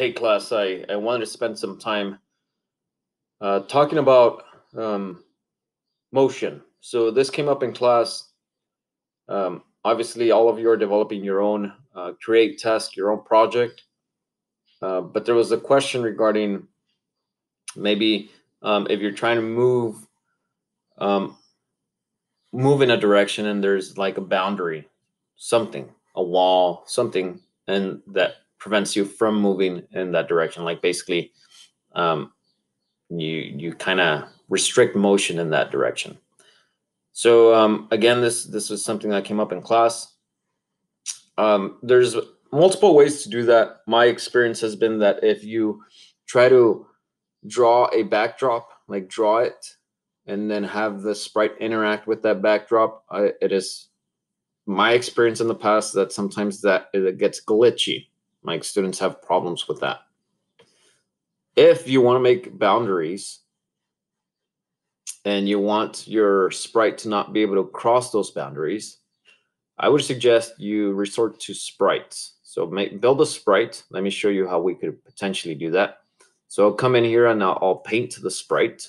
hey class, I, I wanted to spend some time uh, talking about um, motion. So this came up in class. Um, obviously, all of you are developing your own uh, create task, your own project. Uh, but there was a question regarding maybe um, if you're trying to move um, move in a direction and there's like a boundary, something, a wall, something, and that prevents you from moving in that direction. Like basically, um, you you kind of restrict motion in that direction. So um, again, this this was something that came up in class. Um, there's multiple ways to do that. My experience has been that if you try to draw a backdrop, like draw it, and then have the sprite interact with that backdrop, I, it is my experience in the past that sometimes that it gets glitchy. My students have problems with that. If you want to make boundaries and you want your sprite to not be able to cross those boundaries, I would suggest you resort to sprites. So make, build a sprite. Let me show you how we could potentially do that. So I'll come in here and I'll, I'll paint the sprite.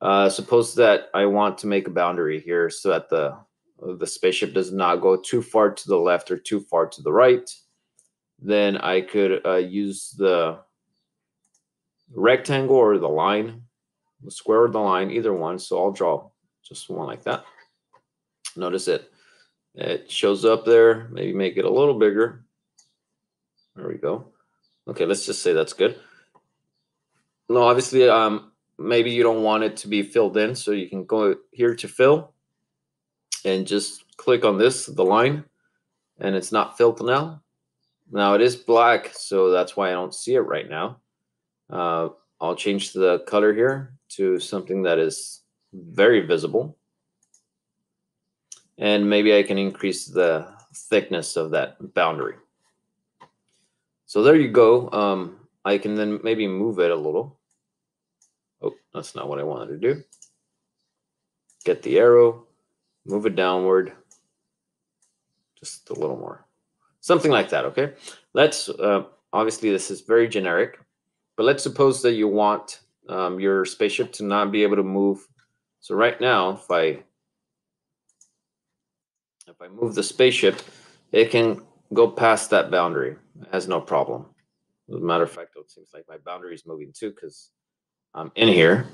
Uh, suppose that I want to make a boundary here so that the, the spaceship does not go too far to the left or too far to the right. Then I could uh, use the rectangle or the line, the square or the line, either one. So I'll draw just one like that. Notice it. It shows up there. Maybe make it a little bigger. There we go. Okay, let's just say that's good. No, obviously, um, maybe you don't want it to be filled in. So you can go here to fill and just click on this, the line, and it's not filled now. Now it is black, so that's why I don't see it right now. Uh, I'll change the color here to something that is very visible. And maybe I can increase the thickness of that boundary. So there you go. Um, I can then maybe move it a little. Oh, that's not what I wanted to do. Get the arrow, move it downward, just a little more. Something like that, okay? Let's, uh, obviously this is very generic. But let's suppose that you want um, your spaceship to not be able to move. So right now, if I if I move the spaceship, it can go past that boundary. It has no problem. As a matter of fact, it seems like my boundary is moving too because I'm in here.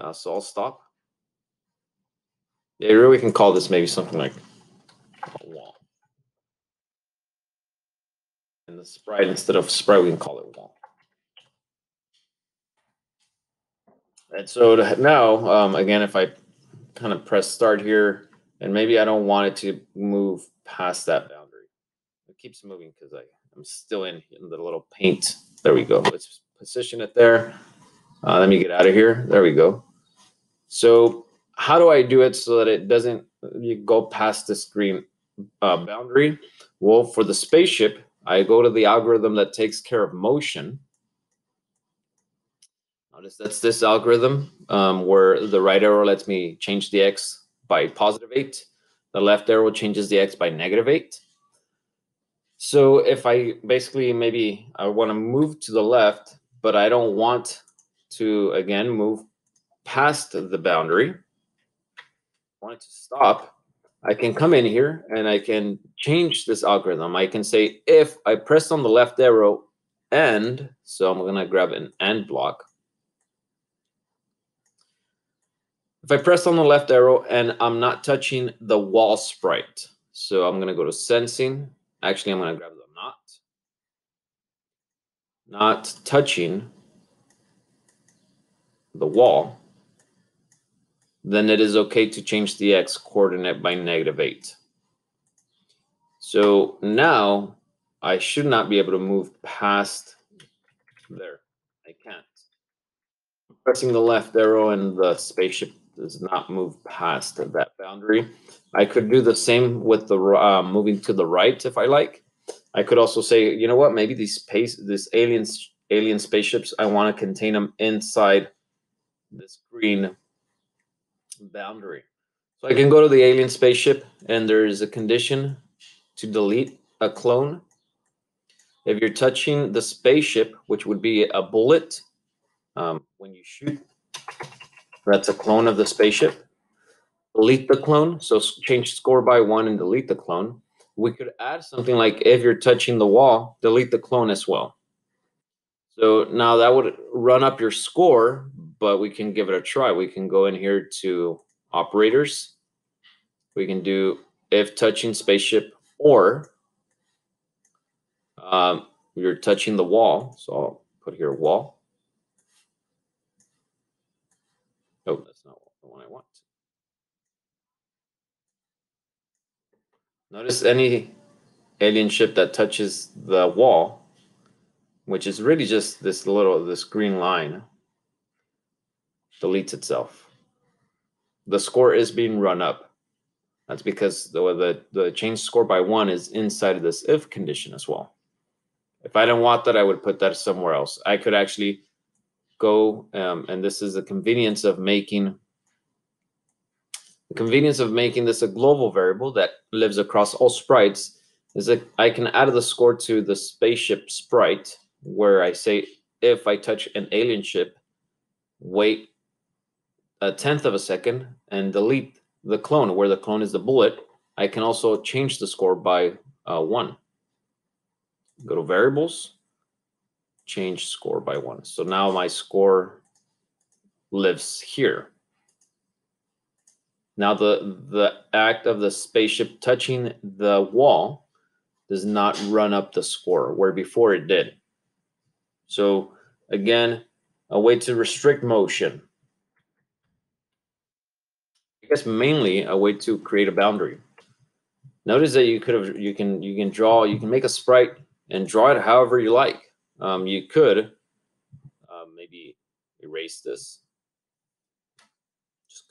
Uh, so I'll stop. Yeah, we can call this maybe something like a wall. The sprite, instead of sprite, we can call it wall. And so now, um, again, if I kind of press start here, and maybe I don't want it to move past that boundary. It keeps moving because I'm still in, in the little paint. There we go. Let's position it there. Uh, let me get out of here. There we go. So how do I do it so that it doesn't you go past the screen uh, boundary? Well, for the spaceship, I go to the algorithm that takes care of motion. Notice that's this algorithm um, where the right arrow lets me change the x by positive 8. The left arrow changes the x by negative 8. So if I basically maybe I want to move to the left, but I don't want to, again, move past the boundary, I want it to stop, I can come in here and I can change this algorithm. I can say if I press on the left arrow and, so I'm going to grab an and block, If I press on the left arrow and I'm not touching the wall sprite, so I'm going to go to sensing. Actually, I'm going to grab the not. Not touching the wall, then it is okay to change the x coordinate by negative 8. So now I should not be able to move past there. I can't. Pressing the left arrow and the spaceship does not move past that boundary. I could do the same with the uh, moving to the right if I like. I could also say, you know what, maybe these space, this aliens, alien spaceships, I want to contain them inside this green boundary. So I can go to the alien spaceship and there is a condition to delete a clone. If you're touching the spaceship, which would be a bullet, um, when you shoot, that's a clone of the spaceship. Delete the clone, so change score by one and delete the clone. We could add something like if you're touching the wall, delete the clone as well. So now that would run up your score, but we can give it a try. We can go in here to operators. We can do if touching spaceship or um, you're touching the wall. So I'll put here wall. Oh, that's not the one I want. Notice any alien ship that touches the wall, which is really just this little, this green line, deletes itself. The score is being run up. That's because the, the, the change score by one is inside of this if condition as well. If I didn't want that, I would put that somewhere else. I could actually go, um, and this is the convenience of making the convenience of making this a global variable that lives across all sprites is that I can add the score to the spaceship sprite where I say if I touch an alien ship, wait a tenth of a second and delete the clone where the clone is the bullet. I can also change the score by uh, one. Go to variables, change score by one. So now my score lives here. Now the, the act of the spaceship touching the wall does not run up the score where before it did. So again, a way to restrict motion. I guess mainly a way to create a boundary. Notice that you could have you can you can draw you can make a sprite and draw it however you like. Um, you could uh, maybe erase this. Just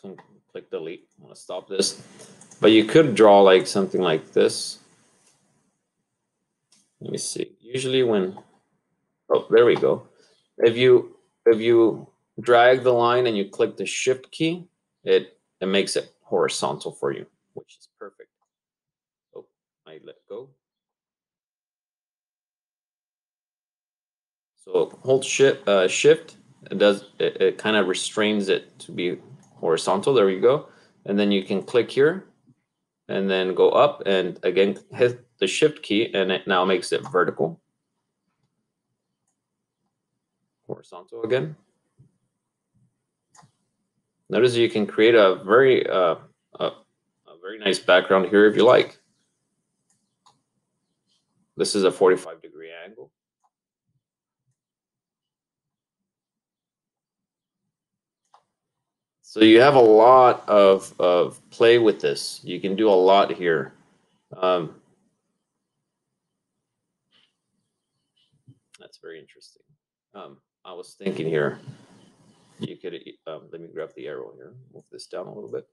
click delete. I want to stop this. But you could draw like something like this. Let me see. Usually when, oh, there we go. If you if you drag the line and you click the shift key, it it makes it horizontal for you, which is perfect. Oh, I let go. So hold shift, uh, shift, it does, it, it kind of restrains it to be horizontal. There you go. And then you can click here and then go up and again, hit the shift key and it now makes it vertical. Horizontal again. Notice you can create a very, uh, a, a very nice background here if you like. This is a 45 degree angle. So you have a lot of, of play with this. You can do a lot here. Um, that's very interesting. Um, I was thinking here, you could, um, let me grab the arrow here, move this down a little bit.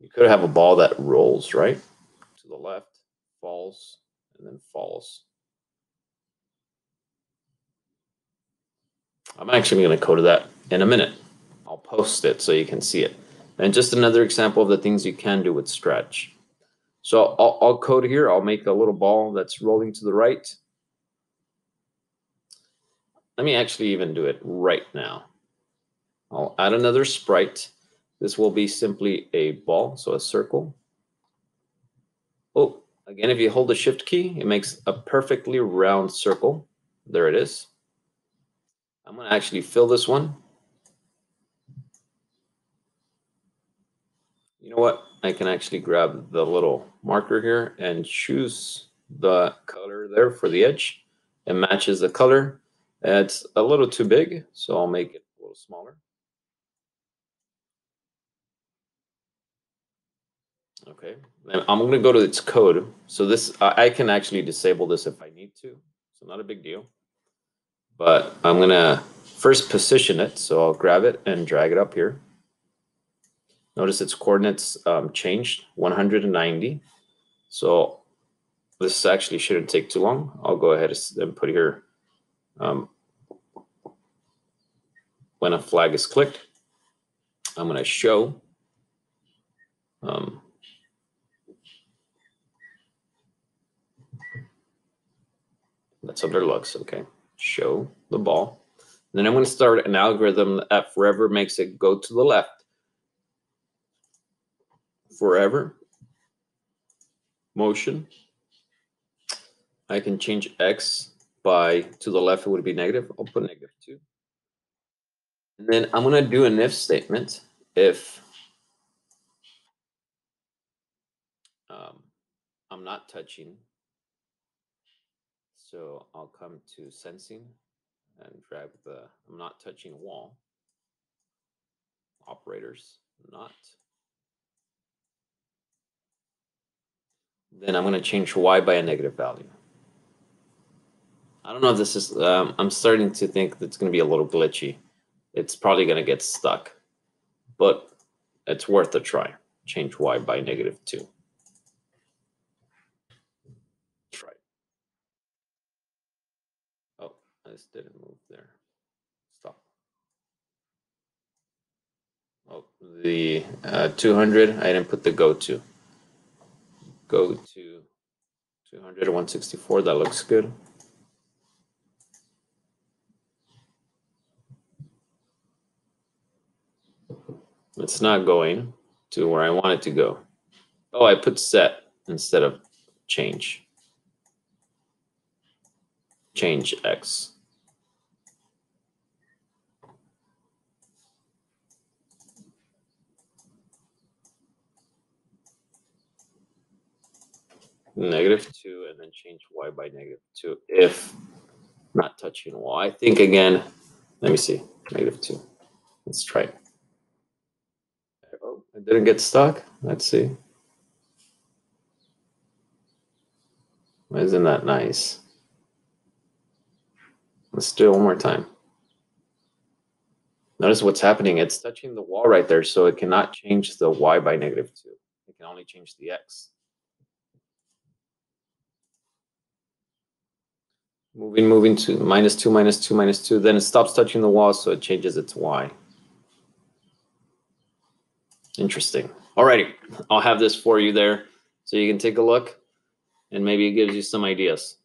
You could have a ball that rolls, right? To the left, falls, and then falls. I'm actually going to code that in a minute. I'll post it so you can see it. And just another example of the things you can do with Scratch. So I'll, I'll code here. I'll make a little ball that's rolling to the right. Let me actually even do it right now. I'll add another sprite. This will be simply a ball, so a circle. Oh, again, if you hold the shift key, it makes a perfectly round circle. There it is. I'm going to actually fill this one you know what? I can actually grab the little marker here and choose the color there for the edge. It matches the color. It's a little too big, so I'll make it a little smaller. Okay, I'm going to go to its code. So this, I can actually disable this if I need to. So not a big deal. But I'm going to first position it. So I'll grab it and drag it up here. Notice its coordinates um, changed 190. So this actually shouldn't take too long. I'll go ahead and put here um, when a flag is clicked. I'm going to show um, That's under looks, okay. Show the ball. Then I'm going to start an algorithm that forever makes it go to the left. Forever. Motion. I can change X by to the left, it would be negative. I'll put negative two. And then I'm going to do an if statement. If um, I'm not touching, so I'll come to sensing and drag the, I'm not touching wall. Operators, not. Then I'm going to change y by a negative value. I don't know if this is, um, I'm starting to think that's going to be a little glitchy. It's probably going to get stuck, but it's worth a try. Change y by negative 2. Try. Oh, this didn't move there. Stop. Oh, the uh, 200, I didn't put the go to. Go to 200, 164, that looks good. It's not going to where I want it to go. Oh, I put set instead of change. Change X. Negative 2 and then change y by negative 2 if not touching wall. I think again, let me see, negative 2. Let's try it. Oh, it didn't get stuck. Let's see. Isn't that nice? Let's do it one more time. Notice what's happening. It's touching the wall right there, so it cannot change the y by negative 2. It can only change the x. Moving, moving to minus 2, minus 2, minus 2. Then it stops touching the wall, so it changes its y. Interesting. Alrighty, I'll have this for you there so you can take a look and maybe it gives you some ideas.